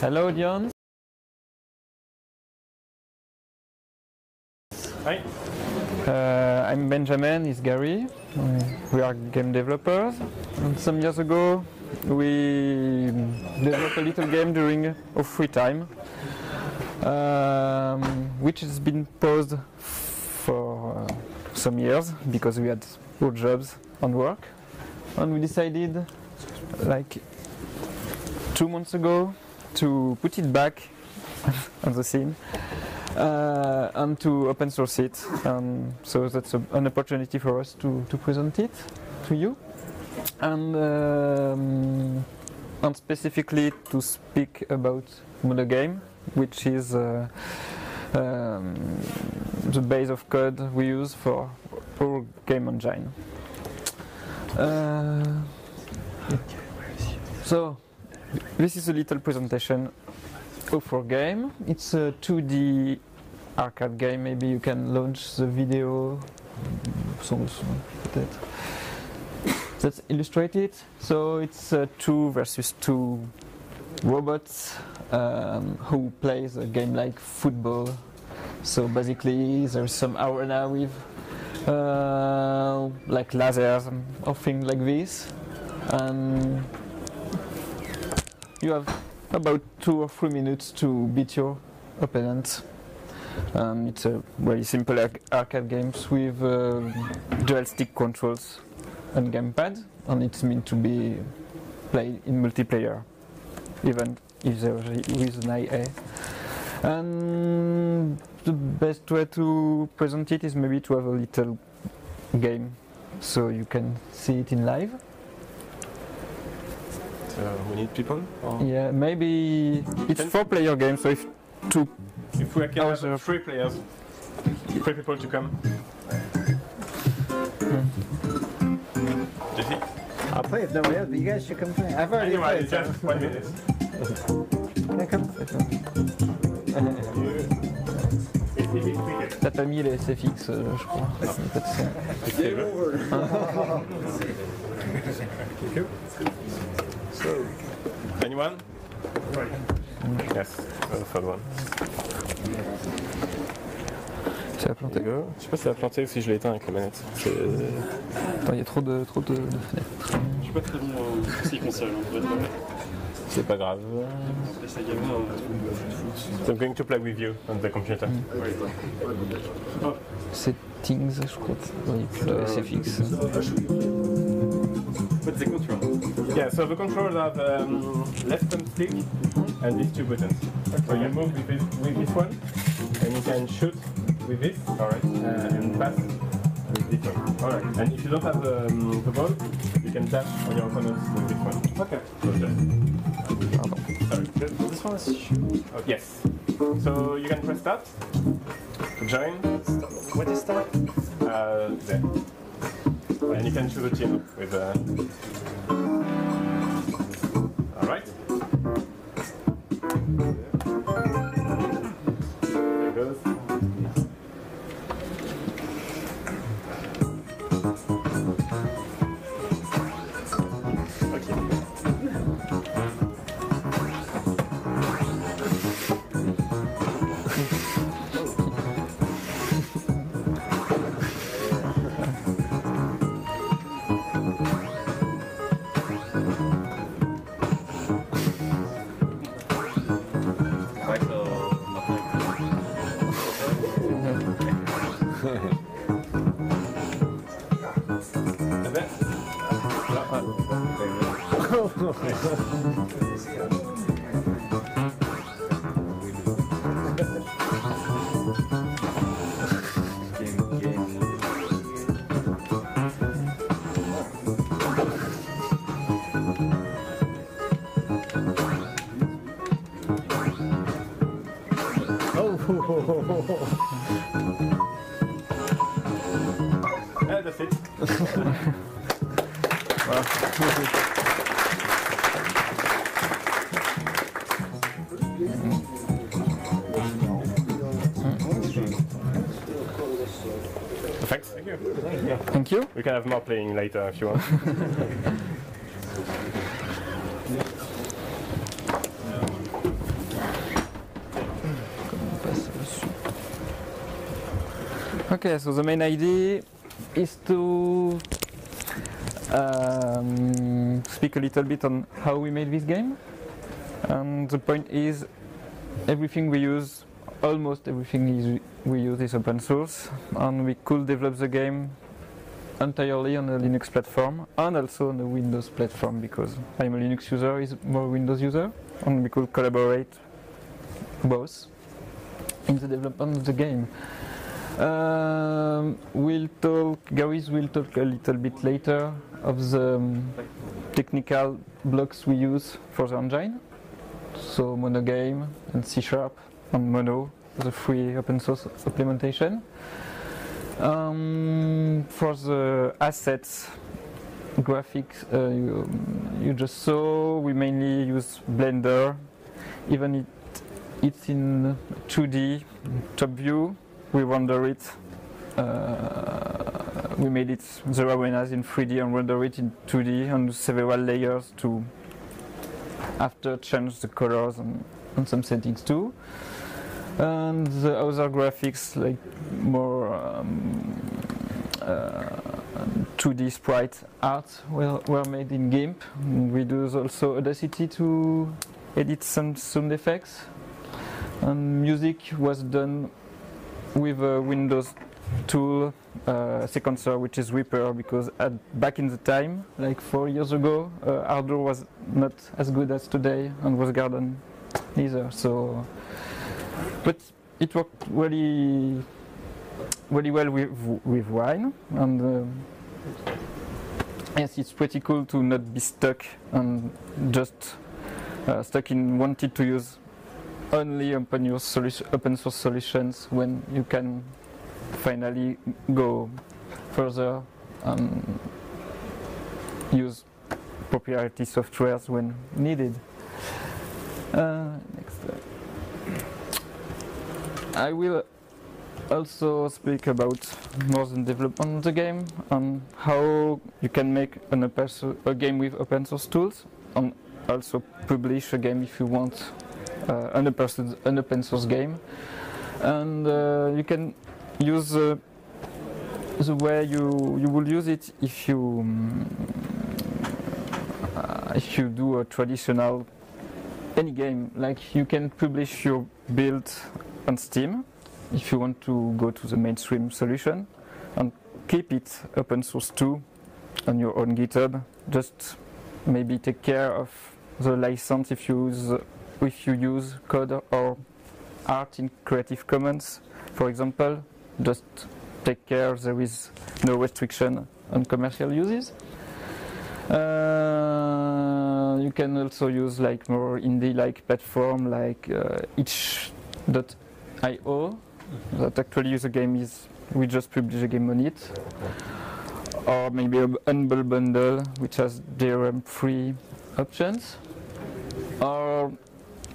Hello, audience. Hi. Uh, I'm Benjamin, he's Gary. We are game developers. And some years ago, we developed a little game during our free time, um, which has been paused for uh, some years because we had our jobs and work. And we decided, like two months ago, to put it back on the scene uh, and to open source it. Um, so that's a, an opportunity for us to, to present it to you and, um, and specifically to speak about Mono Game, which is uh, um, the base of code we use for our game engine. Uh, so this is a little presentation of our game. It's a 2D arcade game. Maybe you can launch the video. Peut-être. That's illustrated. So it's uh, two versus two robots um, who plays a game like football. So basically, there's some arena with uh, like lasers or things like this, and you have about two or three minutes to beat your opponent. Um, it's a very simple arc- arcade games with uh, dual stick controls and gamepad, and it's meant to be played in multiplayer, even if there is an IA. And the best way to present it is maybe to have a little game, so you can see it in live. So we need people? Or Yeah, maybe it's four-player game, so if two if we can have sure. three players, three people to come. Jesse? I'll play if nobody else, but you guys should come play. I've already Anyway, played. just one minute. Yeah, come. T'as pas mis les SFX, euh, je crois. Pas de son. Yes, the third one. A planté. Go. Je sais pas si ça a planté ou si je l'ai éteint avec la manette. C'est- Attends, il y a trop de, trop de, de fenêtres. Je suis pas très bon en ce qui concerne, en fait. C'est pas grave. Euh, So I'm going to play with you on the computer. Settings, je crois. Oui, plutôt SFX. En fait, c'est control. Yeah, so the controls have um, left and click and these two buttons. So you move with this, with this one and you can shoot with this Alright. uh, and pass with this one. Alright. And if you don't have um, the ball, you can dash on your opponent with this one. Okay. So just, sorry. This one is shoot. oh, yes. So you can press start to join. What is that? Uh, there. And you can choose a team with. Uh... All right. Yeah, that's it. Thanks. Thank you. Thank you. We can have more playing later if you want. Okay, so the main idea is to um, speak a little bit on how we made this game. And the point is, everything we use, almost everything is, we use is open source, and we could develop the game entirely on a Linux platform and also on a Windows platform because I'm a Linux user, is more Windows user, and we could collaborate both in the development of the game. Um, we'll talk, Garis will talk a little bit later of the um, technical blocks we use for the engine. So Monogame and C Sharp and Mono, the free open source implementation. Um, for the assets, graphics, uh, you, you just saw, we mainly use Blender, even it, it's in 2D top view, we render it. Uh, we made it the arenas in 3D and render it in 2D on several layers to after change the colors and, and some settings too. And the other graphics like more um, uh, 2D sprite art were, were made in GIMP. We use also Audacity to edit some sound effects. And music was done with a Windows tool uh, sequencer which is Reaper because at, back in the time, like four years ago, uh, Ardour was not as good as today and was garden neither. So, but it worked really, really well with with Wine and. Uh, yes, it's pretty cool to not be stuck and just uh, stuck in wanted to use only open, your open source solutions when you can finally go further and use proprietary softwares when needed. Uh, next. I will also speak about more than development of the game and how you can make an a game with open source tools and also publish a game if you want uh, an, open, an open source game. And uh, you can use the way you you will use it if you um, uh, if you do a traditional any game. Like you can publish your build on Steam if you want to go to the mainstream solution and keep it open source too on your own GitHub. Just maybe take care of the license if you use if you use code or art in Creative Commons for example just take care there is no restriction on commercial uses. Uh, you can also use like more indie like platform like uh, itch.io that actually the game is we just publish a game on it. Or maybe a Humble Bundle which has DRM free options. Or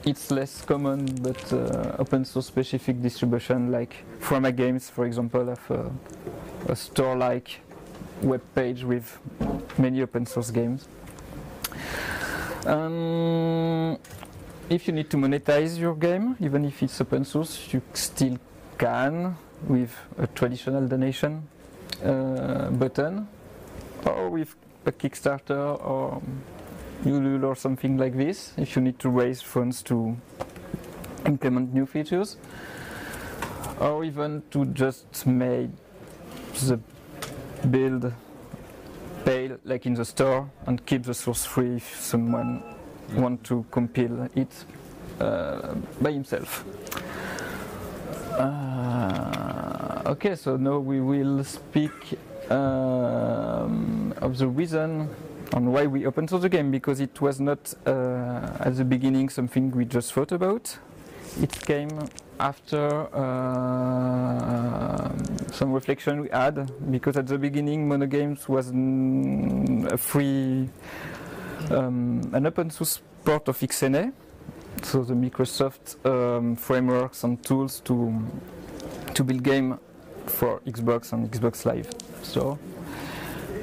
it's less common but uh, open source specific distribution like Frama Games for example have a, a store like web page with many open source games. Um, if you need to monetize your game even if it's open source you still can with a traditional donation uh, button or with a Kickstarter or Ulule or something like this if you need to raise funds to implement new features or even to just make the build pay like in the store and keep the source free if someone want to compile it uh, by himself. Uh, okay, so now we will speak um, of the reason on why we open source the game because it was not uh, at the beginning something we just thought about. It came after uh, some reflection we had because at the beginning Monogames was a free, um, an open source port of XNA, so the Microsoft um, frameworks and tools to to build game for Xbox and Xbox Live. So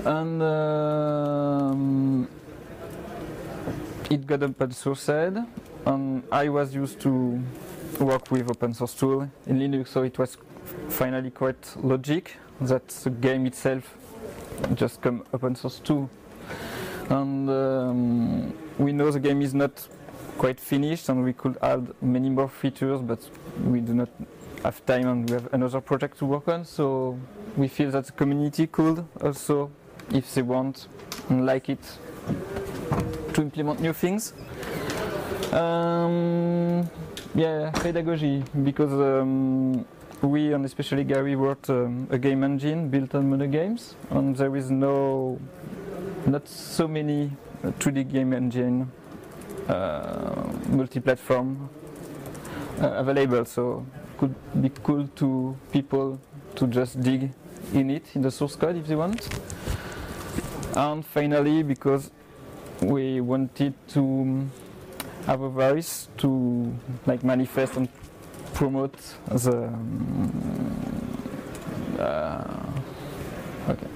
and um, it got open sourced and I was used to work with open source tool in Linux so it was finally quite logic that the game itself just come open source too. And um, we know the game is not quite finished and we could add many more features, but we do not have time and we have another project to work on. So we feel that the community could also, if they want and like it, to implement new things. Um, yeah, pedagogy, because um, we and especially Gary wrote um, a game engine built on Mono Games, and there is no, not so many 2D game engine uh, multi-platform uh, available. So could be cool to people to just dig in it in the source code if they want. And finally, because we wanted to have a voice to like manifest and promote the uh, okay.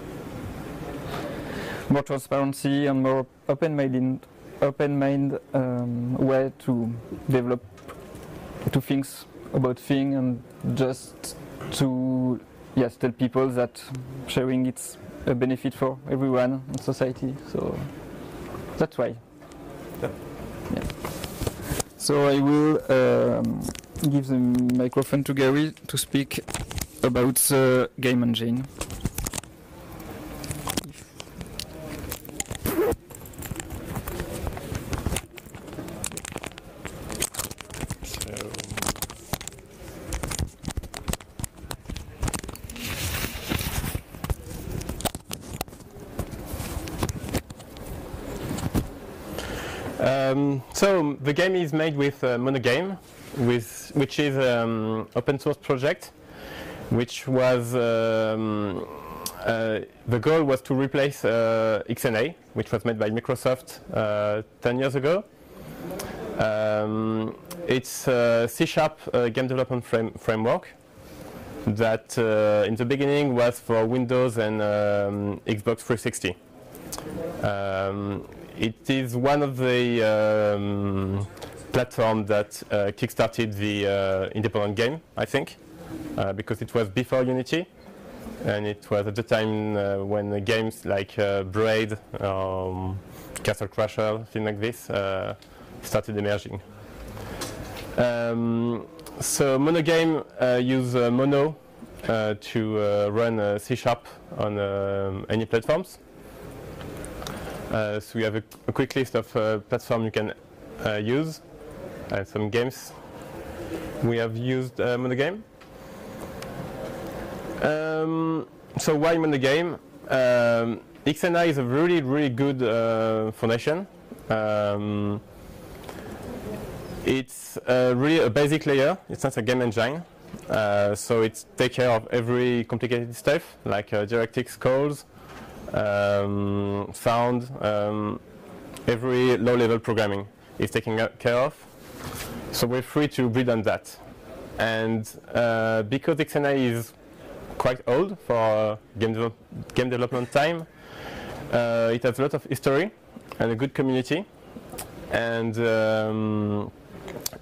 More transparency and more open-minded open mind um, way to develop to things about thing and just to yes tell people that sharing it's a benefit for everyone in society so that's why Yeah. Yeah. so I will um, give the microphone to Gary to speak about the game engine Um, so the game is made with uh, Monogame, with which is um, open source project, which was um, uh, the goal was to replace uh, XNA, which was made by Microsoft uh, 10 years ago. Um, it's a C-sharp uh, game development frame framework that uh, in the beginning was for Windows and um, Xbox 360. It is one of the um, platforms that uh, kickstarted the uh, independent game, I think, uh, because it was before Unity, and it was at the time uh, when games like Braid, um, Castle Crashers, things like this, started emerging. Um, so Monogame uh, use uh, Mono uh, to uh, run C Sharp on um, any platforms. Uh, so we have a, a quick list of uh, platforms you can uh, use and some games we have used uh, Monogame. Um, so why Monogame? Um, XNA is a really, really good uh, foundation. Um, it's uh, really a basic layer. It's not a game engine. Uh, so it takes care of every complicated stuff like DirectX calls, um, sound, um, every low-level programming is taken care of. So we're free to build on that. And uh, because XNA is quite old for game, develop game development time, uh, it has a lot of history and a good community. And um,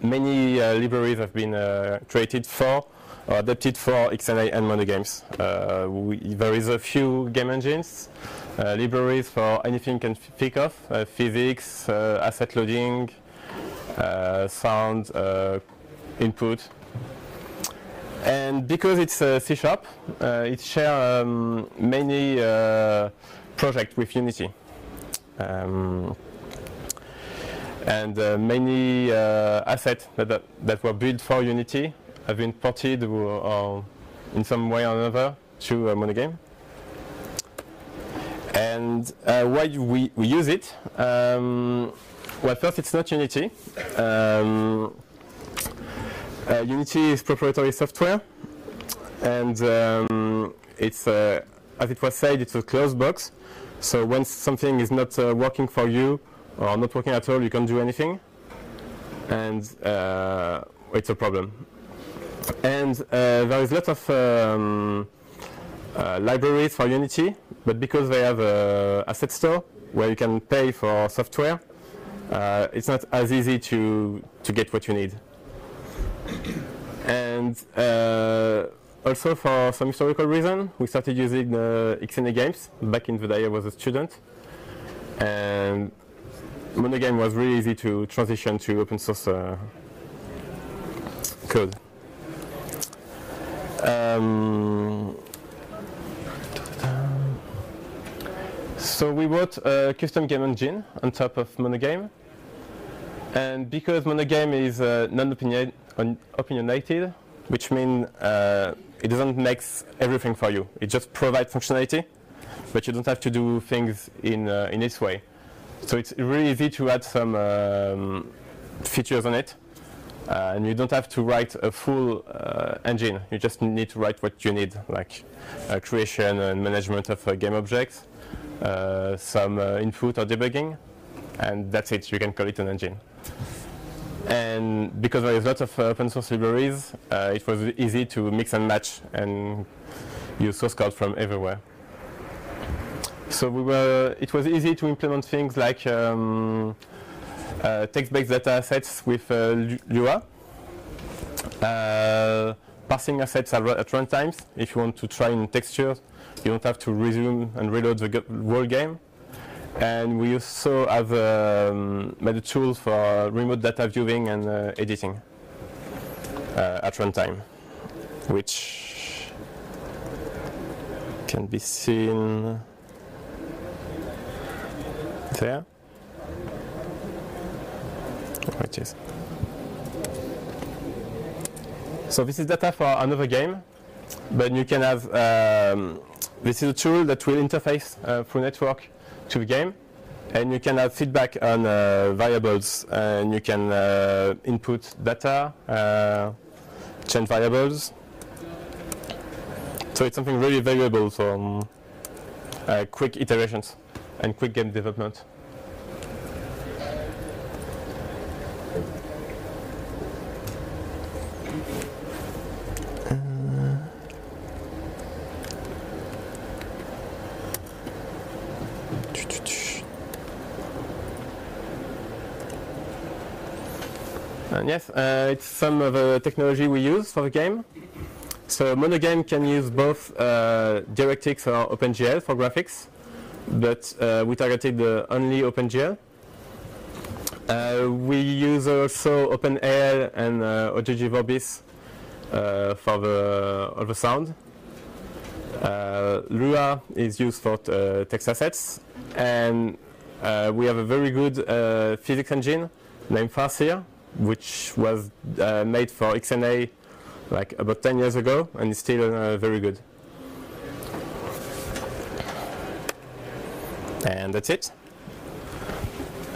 many uh, libraries have been uh, created for adapted for XNA and Mono games. Uh, we, there is a few game engines, uh, libraries for anything you can think of, uh, physics, asset loading, sound, input. And because it's uh, C Sharp, uh, it shares um, many uh, projects with Unity. Um, and many assets that, that, that were built for Unity have been ported or, or in some way or another to uh, Monogame. And uh, why we, we use it? Um, well, first, it's not Unity. Um, uh, Unity is proprietary software, and um, it's, uh, as it was said, it's a closed box. So when something is not uh, working for you or not working at all, you can't do anything, and uh, it's a problem. And uh, there is a lot of um, uh, libraries for Unity, but because they have a asset store where you can pay for software, uh, it's not as easy to, to get what you need. And uh, also, for some historical reason, we started using uh, games back in the day I was a student, and Monogame was really easy to transition to open source uh, code. Um, so we wrote a custom game engine on top of Monogame, and because Monogame is uh, non-opinionated, which means uh, it doesn't make everything for you. It just provides functionality, but you don't have to do things in uh, in its way. So it's really easy to add some um, features on it, uh, and you don't have to write a full uh, engine. You just need to write what you need, like uh, creation and management of uh, game objects, uh, some uh, input or debugging, and that's it. You can call it an engine. And because there is lots of open source libraries, it was easy to mix and match and use source code from everywhere. So we were, it was easy to implement things like um, text-based data sets with uh, Lua, uh, parsing assets at, at runtimes. If you want to try in textures, you don't have to resume and reload the whole game. And we also have um, made a tool for remote data viewing and uh, editing uh, at runtime, which can be seen there. Is. So this is data for another game, but you can have, um, this is a tool that will interface uh, through network to the game, and you can have feedback on uh, variables, and you can uh, input data, uh, change variables. So it's something really valuable for um, uh, quick iterations and quick game development. Yes, uh, it's some of the technology we use for the game. So Monogame can use both uh, DirectX or OpenGL for graphics, but uh, we targeted uh, only OpenGL. Uh, we use also OpenAL and uh, OGG Vorbis uh, for the, all the sound. Uh, Lua is used for uh, text assets, and uh, we have a very good uh, physics engine named Farseer, which was uh, made for XNA like about 10 years ago, and it's still uh, very good. And that's it.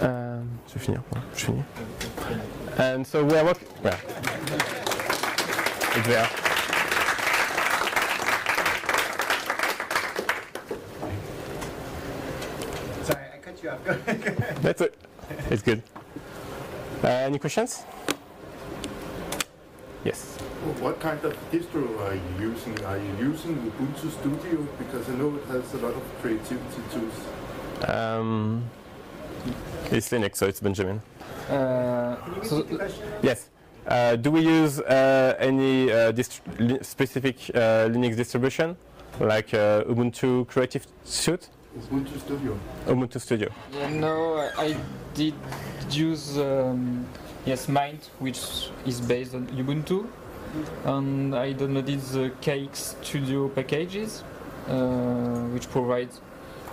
Um, Je vais finir. ouais, je finis. And so we are working. Yeah. It's there. Sorry, I cut you off. That's it. It's good. Uh, any questions? Yes. What kind of distro are you using? Are you using Ubuntu Studio? Because I know it has a lot of creativity tools. Um, it's Linux, so it's Benjamin. uh, so, Yes. Uh, do we use uh, any uh, dist- li- specific uh, Linux distribution, like uh, Ubuntu Creative Suite, Ubuntu Studio. Ubuntu Studio? Yeah, no, I- I did use um, yes Mint, which is based on Ubuntu, and I downloaded the KX Studio packages, uh, which provides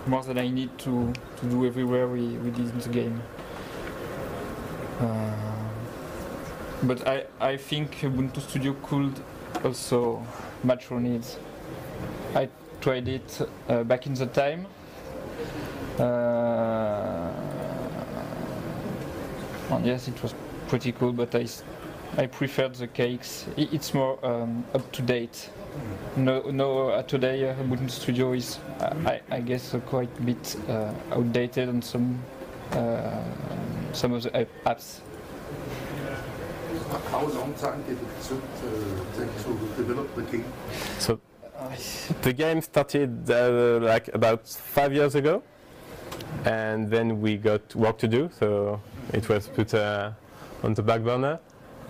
more than I need to, to do everywhere we, we did in the game. Uh, but I, I think Ubuntu Studio could also match our needs. I tried it uh, back in the time. Uh, and yes, it was pretty cool, but I, I preferred the KX. It's more um, up to date. No, no. Uh, today, uh, Ubuntu Studio is, uh, I, I guess, uh, quite a bit uh, outdated on some uh, some of the apps. How long time did it took to, take to develop the game? So the game started uh, like about five years ago, and then we got work to do, so it was put uh, on the back burner.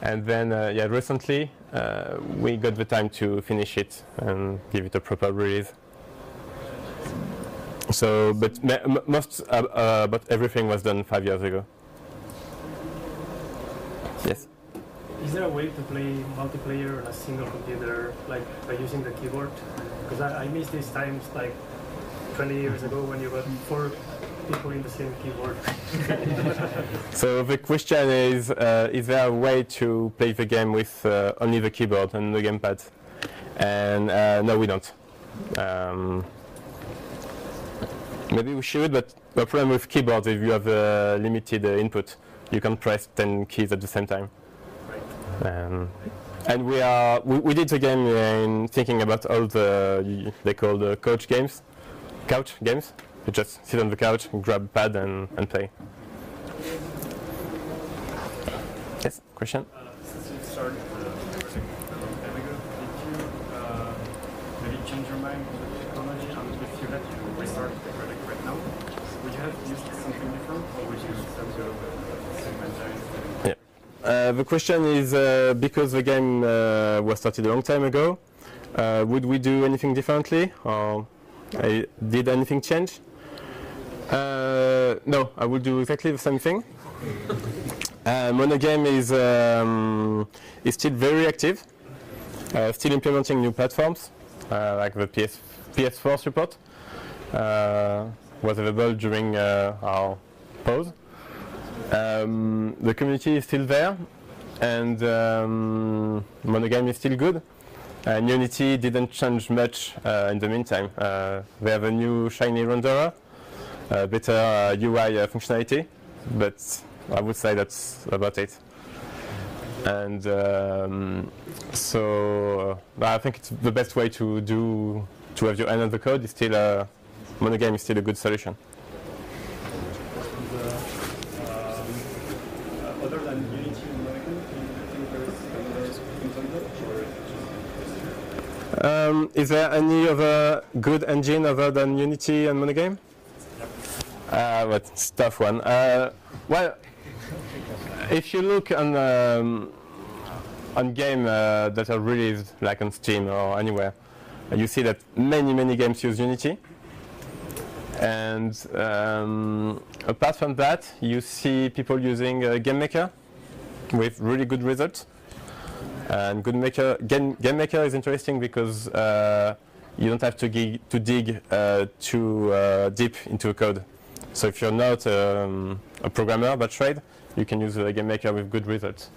And then, uh, yeah, recently uh, we got the time to finish it and give it a proper release. So, but most, uh, uh, but everything was done five years ago. Yes. Is there a way to play multiplayer on a single computer, like by using the keyboard? Because I, I miss these times, like 20 years ago, when you got four people in the same keyboard. So the question is, uh, is there a way to play the game with uh, only the keyboard and the gamepad? And uh, no, we don't. Um, maybe we should, but the problem with keyboards is you have uh, limited uh, input. You can press 10 keys at the same time. Um, and we are we, we did the game in thinking about all the they call the couch games, couch games. You just sit on the couch, grab a pad, and, and play. Yes, question? Uh, since you started the a time ago, did you uh, change your mind on the technology? And if you had to restart the project right now, would you have used something different, or would you with the? Uh, the question is uh, because the game uh, was started a long time ago, uh, would we do anything differently, or uh, did anything change? No, I would do exactly the same thing. Monogame is um, is still very active, still implementing new platforms like the PS PS4 support was available during our pause. Um, the community is still there, and um, Monogame is still good. And Unity didn't change much uh, in the meantime. Uh, they have a new shiny renderer, uh, better uh, UI uh, functionality, but I would say that's about it. And um, so uh, I think it's the best way to do to have your hand on the code is still uh, Monogame is still a good solution. Uh, other than Unity and Molecule, do you think there is another contender, or just Um, is there any other good engine other than Unity and Monogame? Uh, but it's a tough one. Uh, well, if you look on um, on game uh, that are released like on Steam or anywhere, you see that many many games use Unity. And um, apart from that, you see people using uh, Game Maker with really good results. And good maker, game, game maker is interesting because uh, you don't have to, gig, to dig uh, too uh, deep into code. So if you're not um, a programmer by trade, you can use game maker with good results.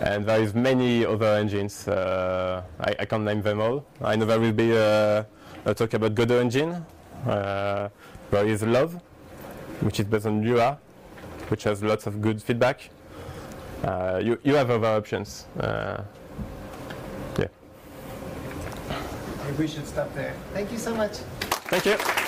And there is many other engines. Uh, I, I can't name them all. I know there will be a, a talk about Godot engine. Uh, there is Love, which is based on Lua, which has lots of good feedback. Uh, you, you have other options. Uh, Maybe we should stop there. Thank you so much. thank you.